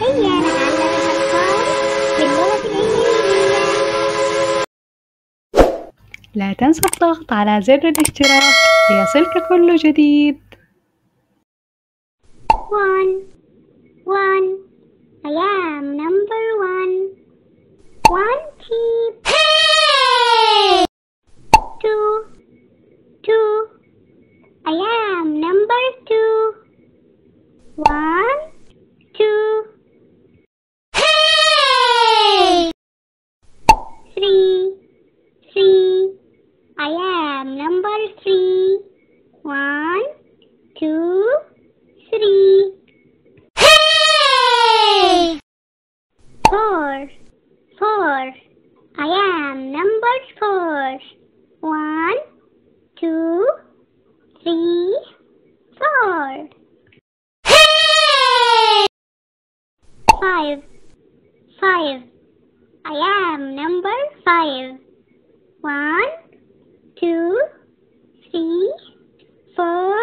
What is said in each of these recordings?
هيا نتعلم باللغة الإنجليزية لا تنسى الضغط على زر الاشتراك ليصلك كل جديد One, one. I am number one. One sheep. Two, two. I am number two. One, I am number four. One, two, three, four. Hey! Five, five. I am number five. One, two, three, four,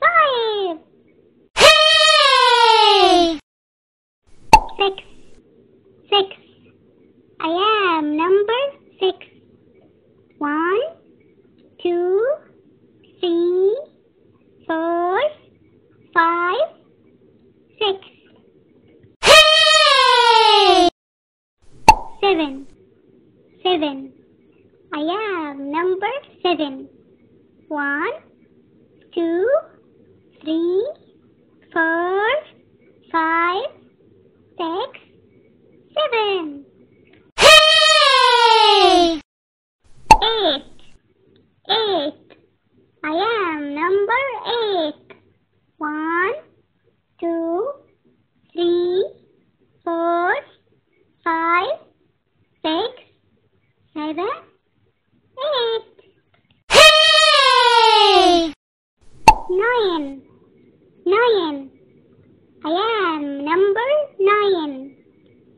five. Six, six. I am number six. One, two, three, four, five, six. Seven, seven. I am number seven. One, two, three, four, five, six, seven. Eight, eight. I am number eight. One, two, three, four, five, six, seven, eight. Nine, nine. I am number nine.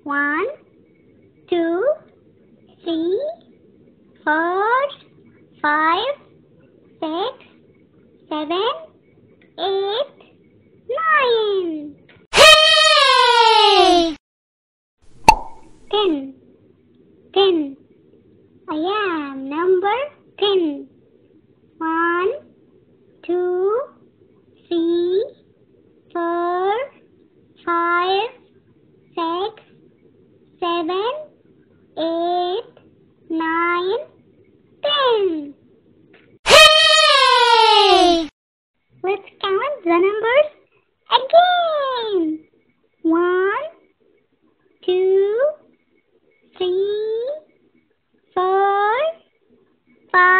One, two, three, four, five, six, seven, eight, am number 10. 1, 2, 3, 4, 5, 6, 7, 8, 9, 10. Hey! Let's count the numbers Bye.